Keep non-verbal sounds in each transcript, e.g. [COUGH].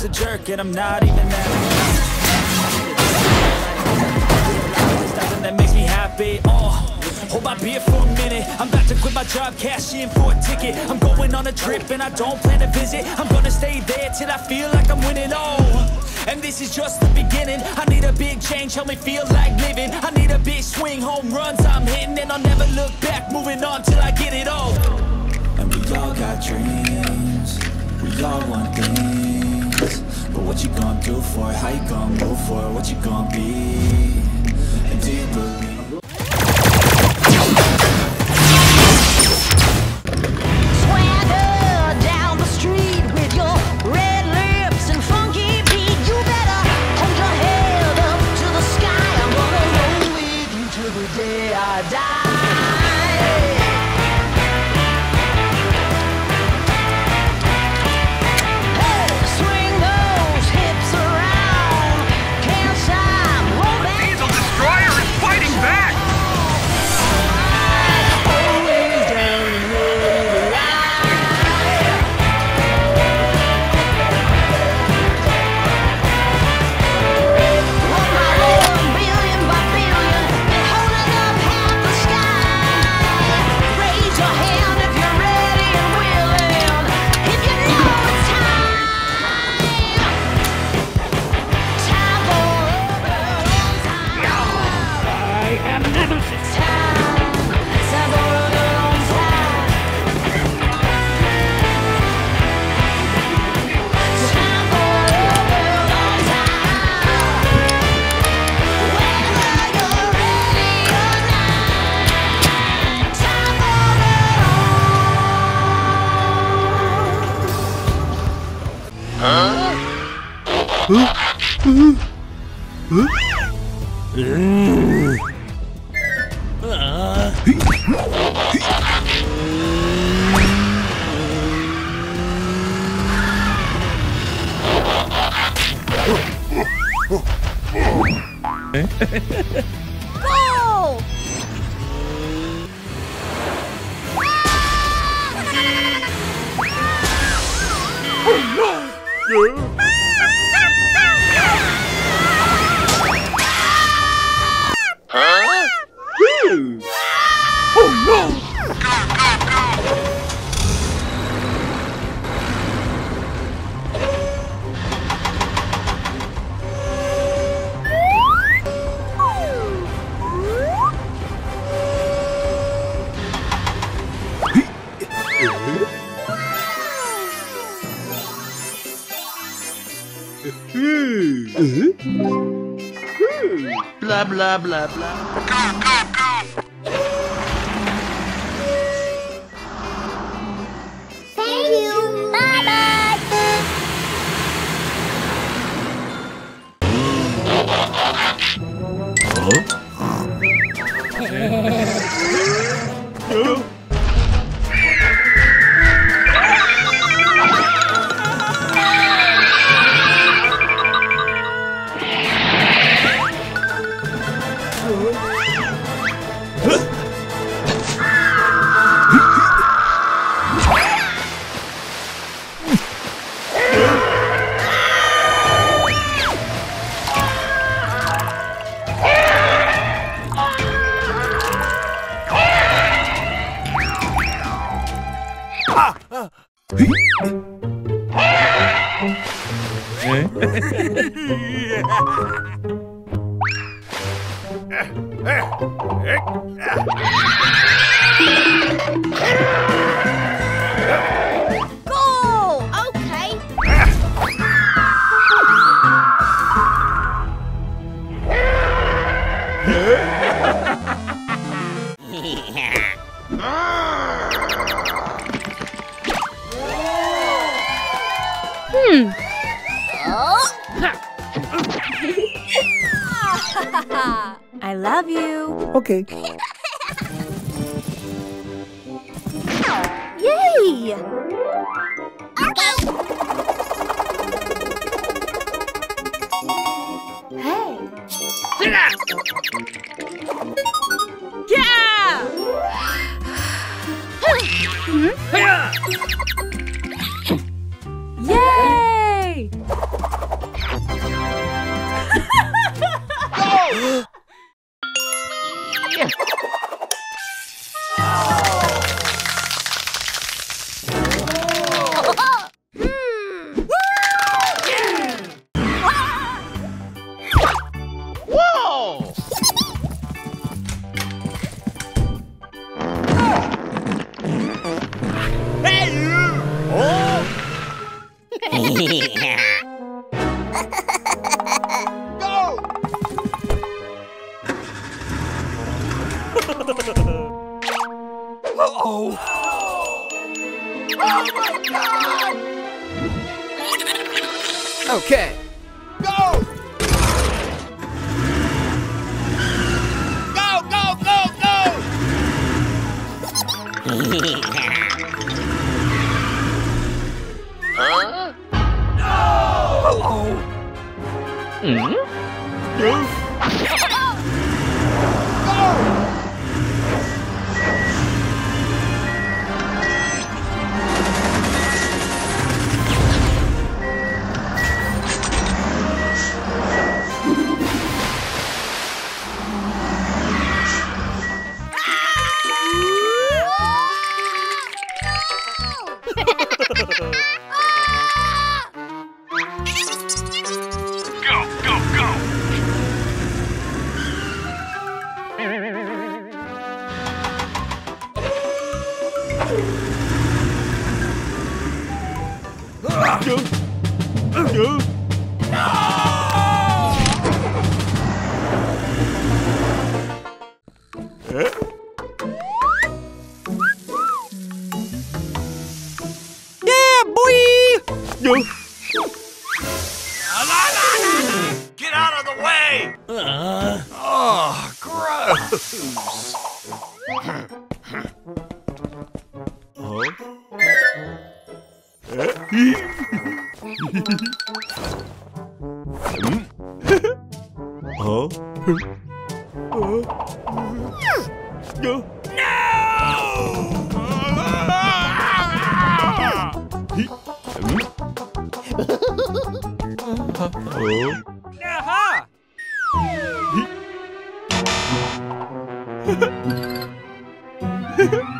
is a jerk, and I'm not even that. There's nothing that makes me happy, uh. oh. Hold my beer for a minute. I'm about to quit my job, cash in for a ticket. I'm going on a trip and I don't plan to visit. I'm gonna stay there till I feel like I'm winning, oh And this is just the beginning. I need a big change, help me feel like living. I need a big swing, home runs I'm hitting. And I'll never look back, moving on till I get it all. And we all got dreams. We all want things what you gonna do for it? How you gonna move for it? What you gonna be? And do you believe? Blah blah blah Go! You. Okay. [LAUGHS] Yay! Okay. Hey. [LAUGHS] Yeah! Hmm? Hmm? Yay! Okay. Go! Go, go, go, go! huh? Hmm? Go, Yeah, Yeah. [LAUGHS]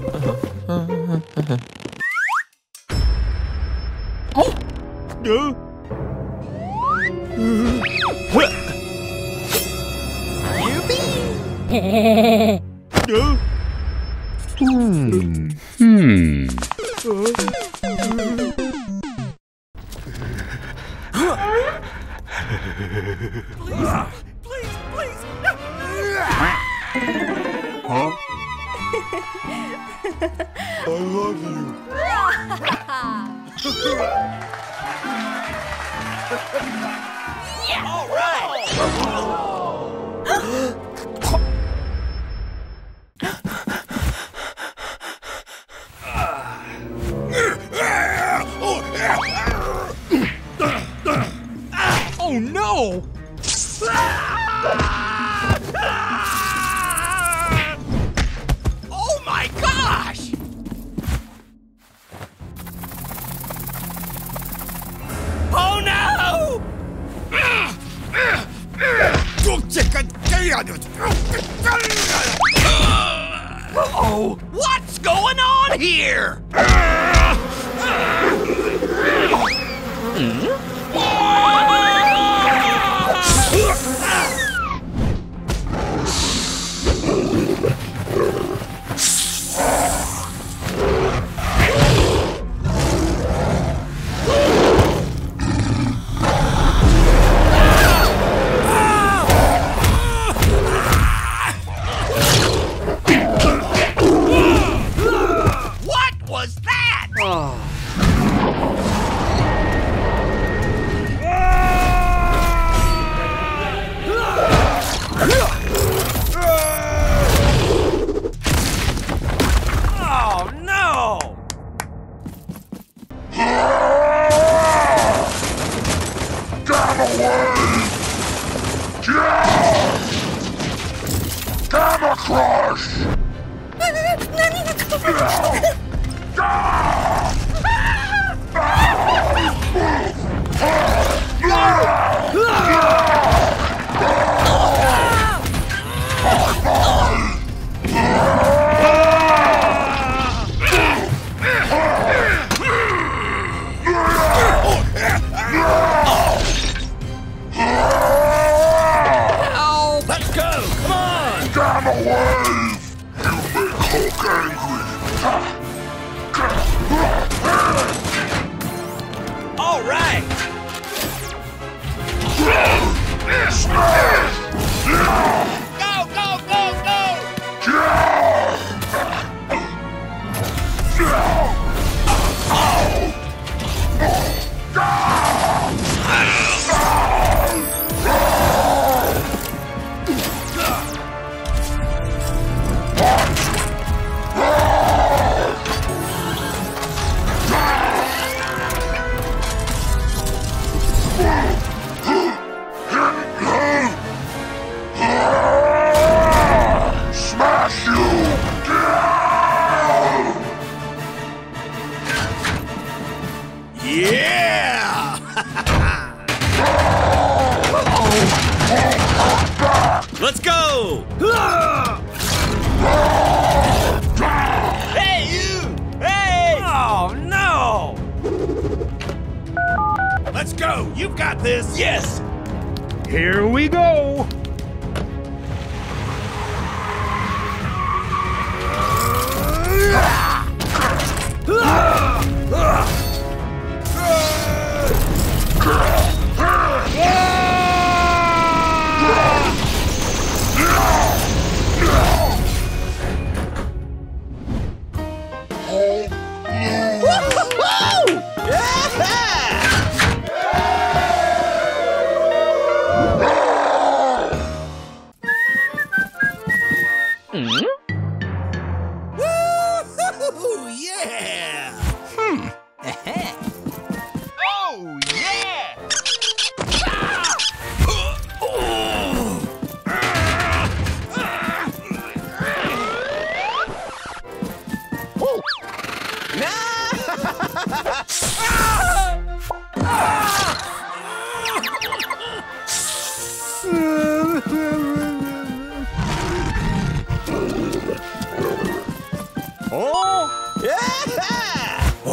Please,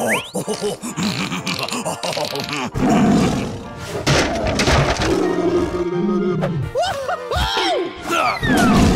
[LAUGHS] yeah!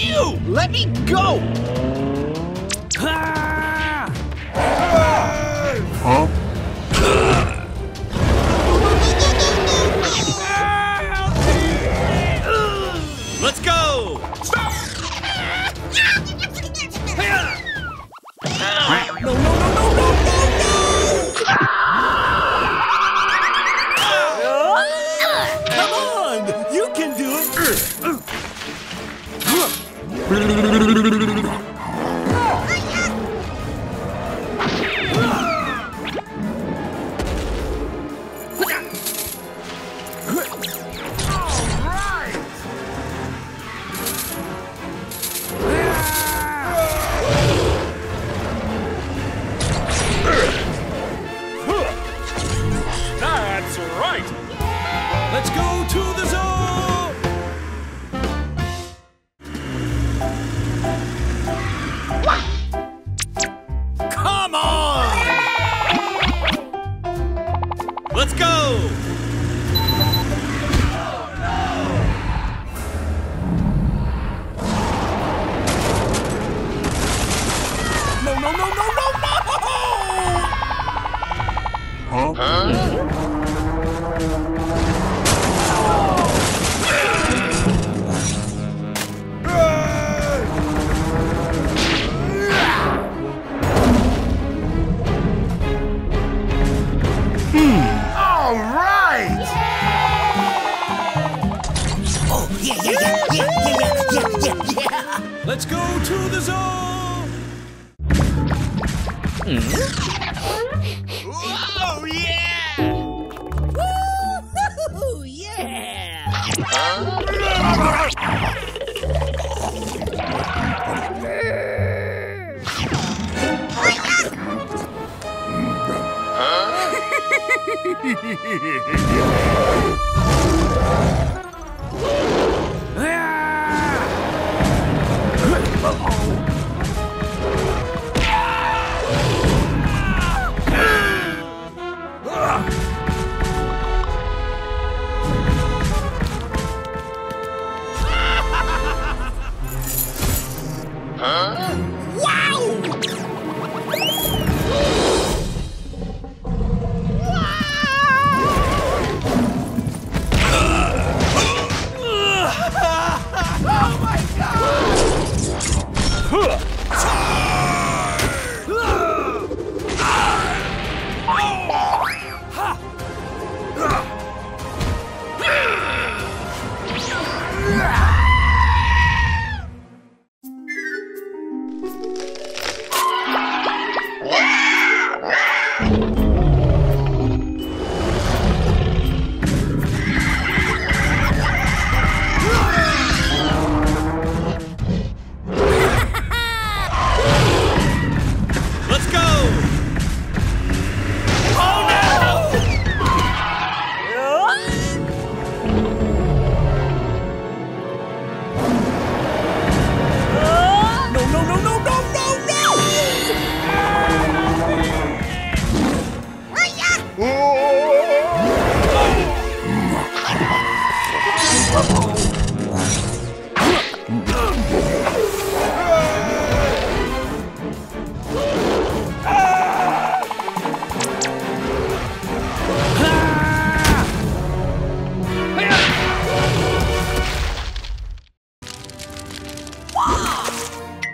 You? Let me go! Ah! Let's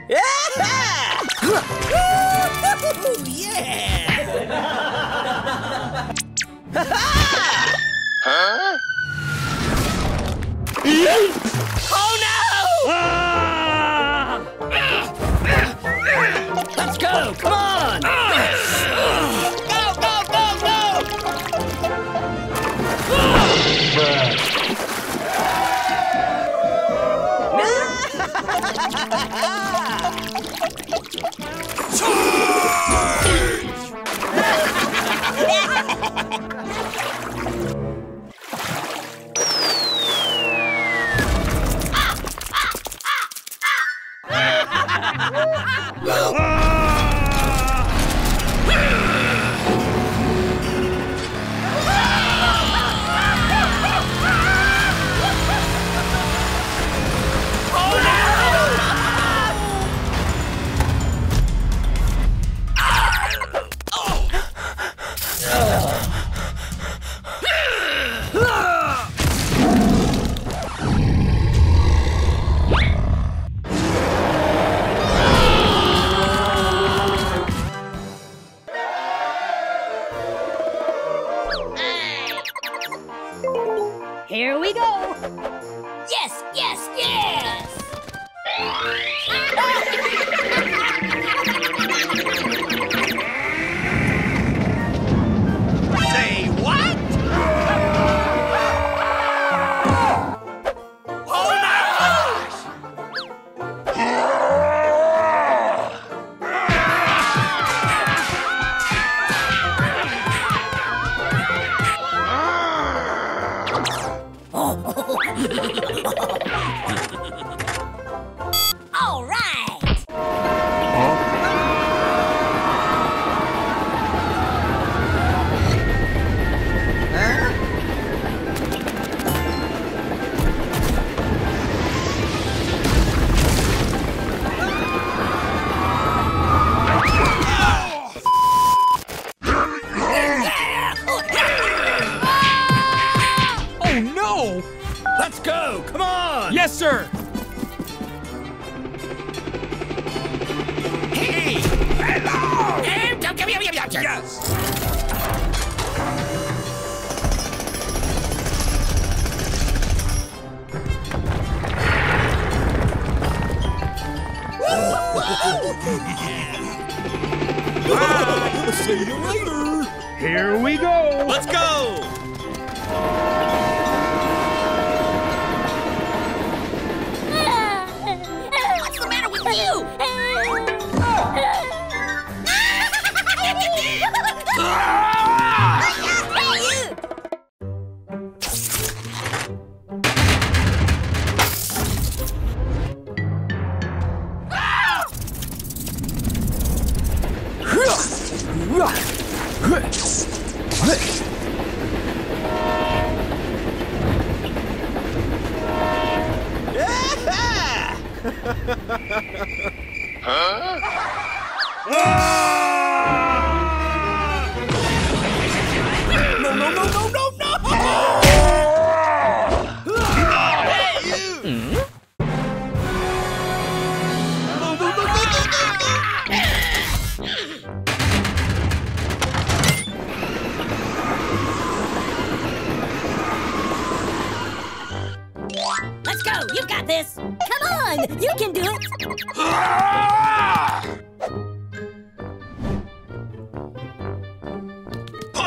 yeah! [LAUGHS] Oh no! Let's go! Come on! Go, go, go, go! Ah! Charge! [LAUGHS]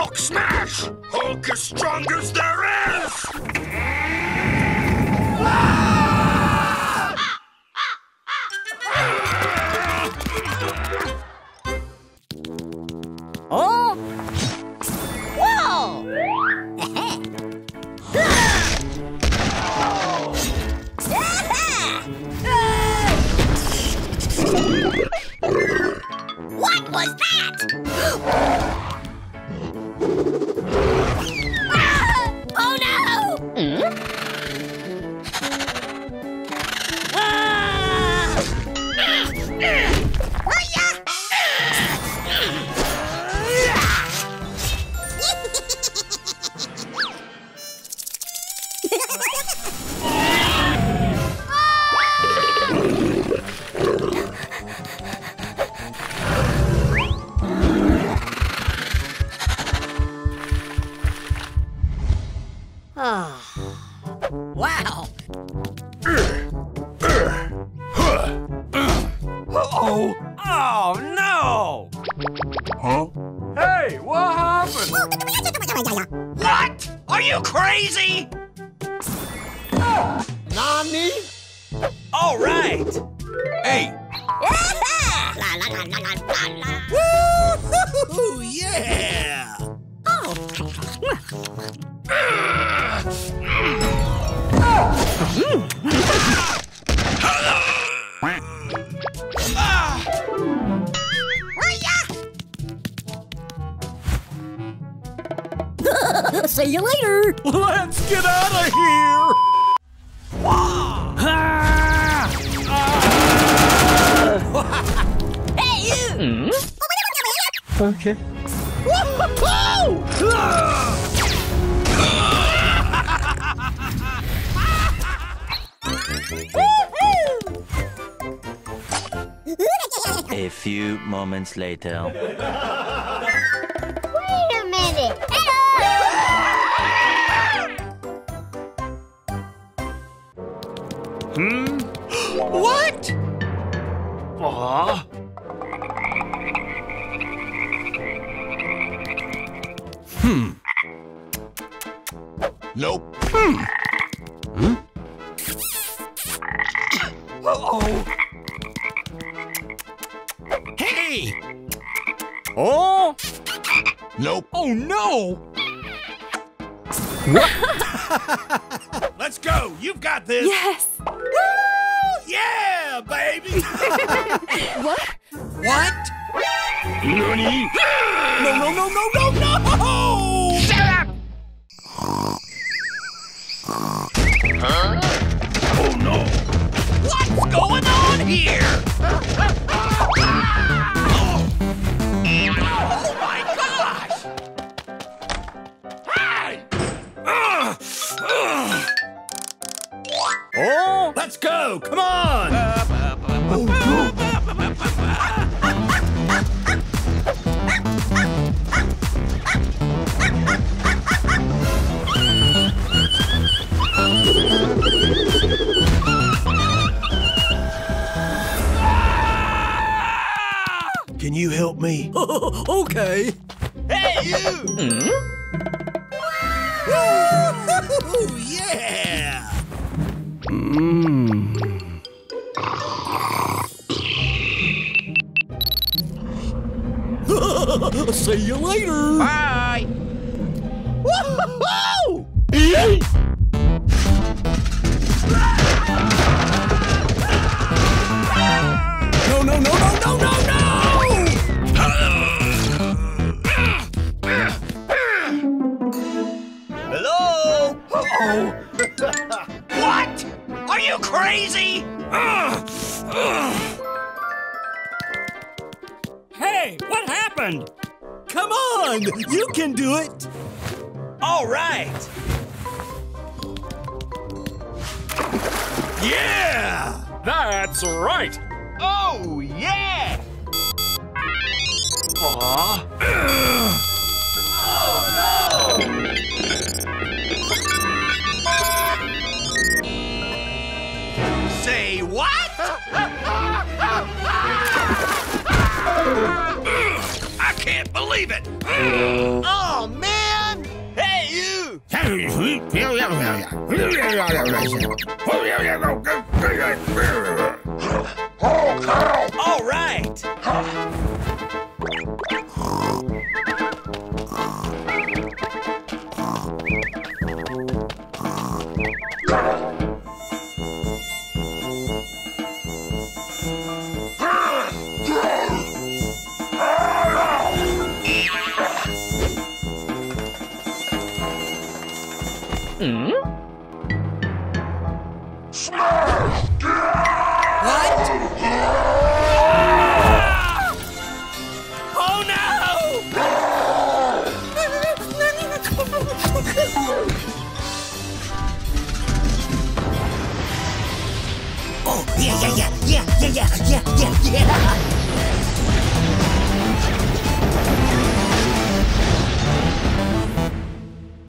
Hulk smash! Hulk is strongest there is! Ah! A few moments later. Wait a minute! hmm? [GASPS] What? Aww. okay. Hey, you! Mm -hmm. Woo! [LAUGHS] yeah! Hmm. [LAUGHS] See you later! Bye! All right.